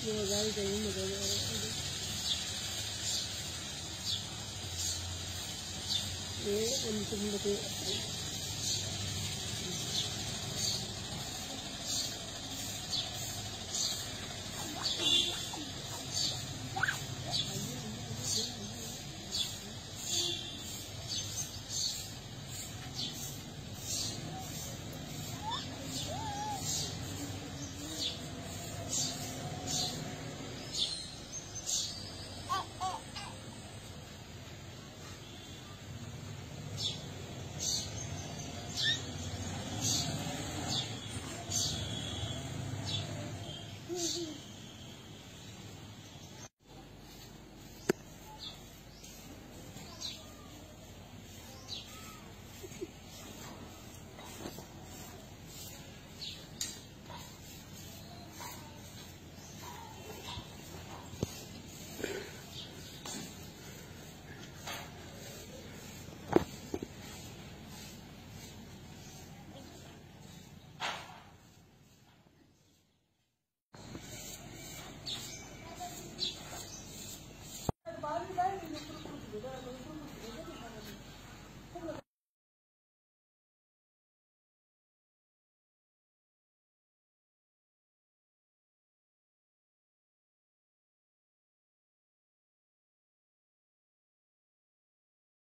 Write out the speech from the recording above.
ये गाड़ी कहीं मज़ा अंतिम Yes.